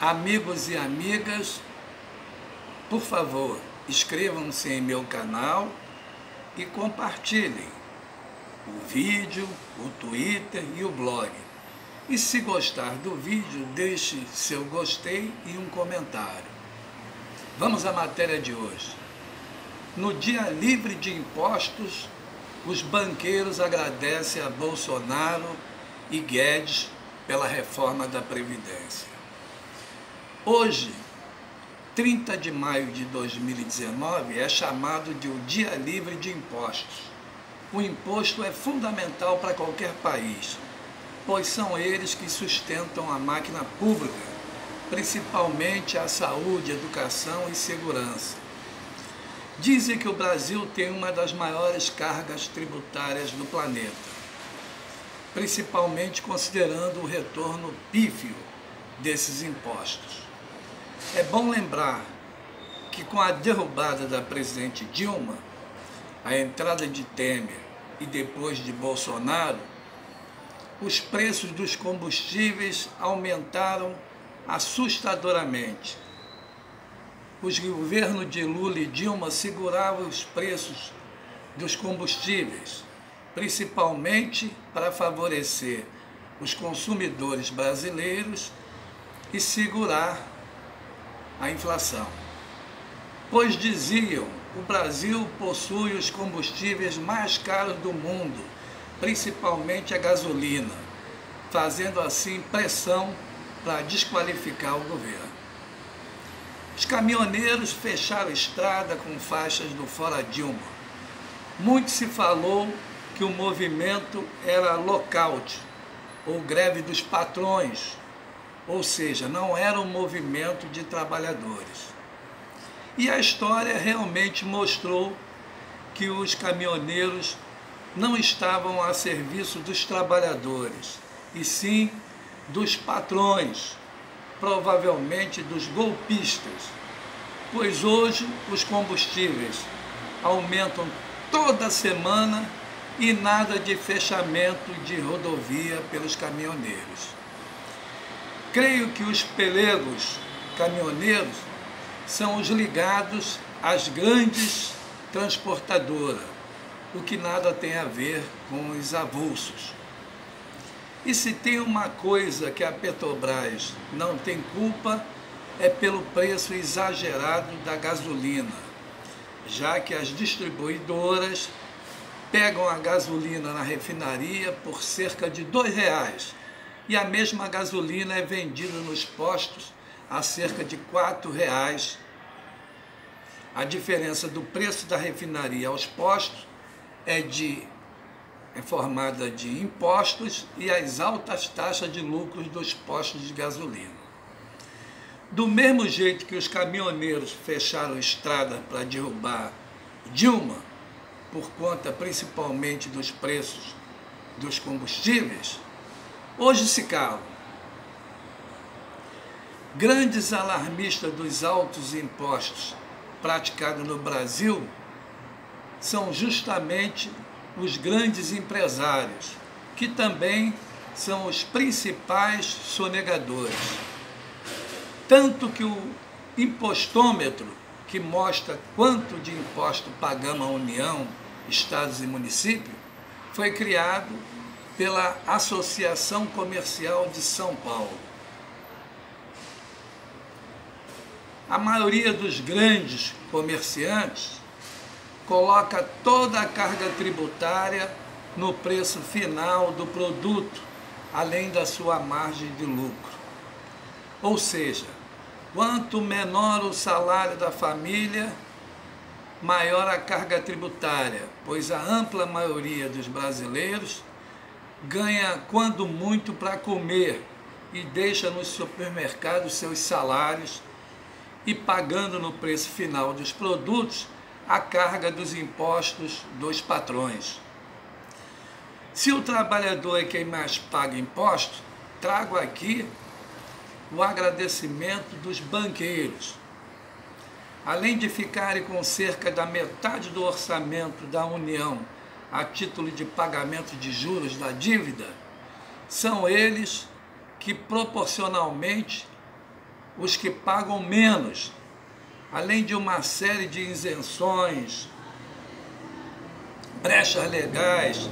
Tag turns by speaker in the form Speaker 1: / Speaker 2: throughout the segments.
Speaker 1: Amigos e amigas, por favor, inscrevam-se em meu canal e compartilhem o vídeo, o Twitter e o blog. E se gostar do vídeo, deixe seu gostei e um comentário. Vamos à matéria de hoje. No dia livre de impostos, os banqueiros agradecem a Bolsonaro e Guedes pela reforma da Previdência. Hoje, 30 de maio de 2019, é chamado de o Dia Livre de Impostos. O imposto é fundamental para qualquer país, pois são eles que sustentam a máquina pública, principalmente a saúde, educação e segurança. Dizem que o Brasil tem uma das maiores cargas tributárias do planeta, principalmente considerando o retorno pífio desses impostos. É bom lembrar que com a derrubada da presidente Dilma, a entrada de Temer e depois de Bolsonaro, os preços dos combustíveis aumentaram assustadoramente. Os governos de Lula e Dilma seguravam os preços dos combustíveis, principalmente para favorecer os consumidores brasileiros e segurar a inflação. Pois diziam, o Brasil possui os combustíveis mais caros do mundo, principalmente a gasolina, fazendo assim pressão para desqualificar o governo. Os caminhoneiros fecharam estrada com faixas do Fora Dilma. Muito se falou que o movimento era lockout, ou greve dos patrões, ou seja, não era um movimento de trabalhadores. E a história realmente mostrou que os caminhoneiros não estavam a serviço dos trabalhadores, e sim dos patrões, provavelmente dos golpistas, pois hoje os combustíveis aumentam toda semana e nada de fechamento de rodovia pelos caminhoneiros. Creio que os pelegos caminhoneiros são os ligados às grandes transportadoras, o que nada tem a ver com os avulsos. E se tem uma coisa que a Petrobras não tem culpa, é pelo preço exagerado da gasolina, já que as distribuidoras pegam a gasolina na refinaria por cerca de R$ reais e a mesma gasolina é vendida nos postos a cerca de R$ reais. A diferença do preço da refinaria aos postos é de é formada de impostos e as altas taxas de lucros dos postos de gasolina. Do mesmo jeito que os caminhoneiros fecharam estrada para derrubar Dilma, por conta principalmente dos preços dos combustíveis, Hoje se calam. Grandes alarmistas dos altos impostos praticados no Brasil são justamente os grandes empresários, que também são os principais sonegadores. Tanto que o impostômetro, que mostra quanto de imposto pagamos a União, estados e municípios, foi criado pela Associação Comercial de São Paulo. A maioria dos grandes comerciantes coloca toda a carga tributária no preço final do produto, além da sua margem de lucro. Ou seja, quanto menor o salário da família, maior a carga tributária, pois a ampla maioria dos brasileiros ganha quando muito para comer e deixa nos supermercados seus salários e pagando no preço final dos produtos a carga dos impostos dos patrões. Se o trabalhador é quem mais paga impostos, trago aqui o agradecimento dos banqueiros. Além de ficarem com cerca da metade do orçamento da União a título de pagamento de juros da dívida, são eles que proporcionalmente os que pagam menos, além de uma série de isenções, brechas legais,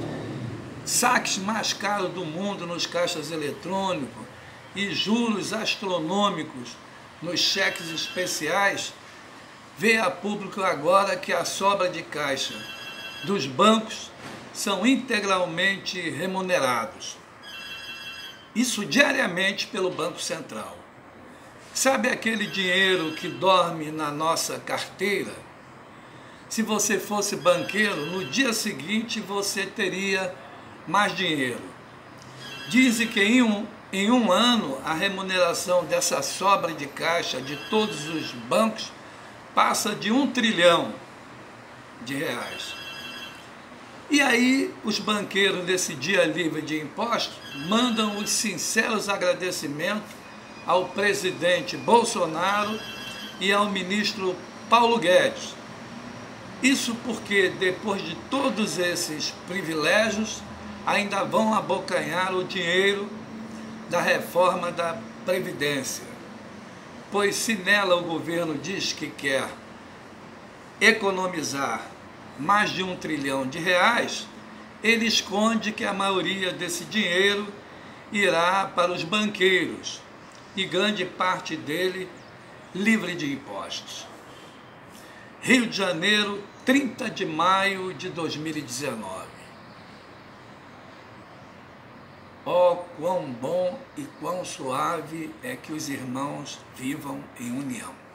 Speaker 1: saques mais caros do mundo nos caixas eletrônicos e juros astronômicos nos cheques especiais, veio a público agora que a sobra de caixa dos bancos são integralmente remunerados. Isso diariamente pelo Banco Central. Sabe aquele dinheiro que dorme na nossa carteira? Se você fosse banqueiro, no dia seguinte você teria mais dinheiro. Dizem que em um, em um ano a remuneração dessa sobra de caixa de todos os bancos passa de um trilhão de reais. E aí os banqueiros nesse dia livre de impostos mandam os sinceros agradecimentos ao presidente Bolsonaro e ao ministro Paulo Guedes. Isso porque depois de todos esses privilégios, ainda vão abocanhar o dinheiro da reforma da Previdência. Pois se nela o governo diz que quer economizar mais de um trilhão de reais, ele esconde que a maioria desse dinheiro irá para os banqueiros e grande parte dele livre de impostos. Rio de Janeiro, 30 de maio de 2019. Oh, quão bom e quão suave é que os irmãos vivam em união.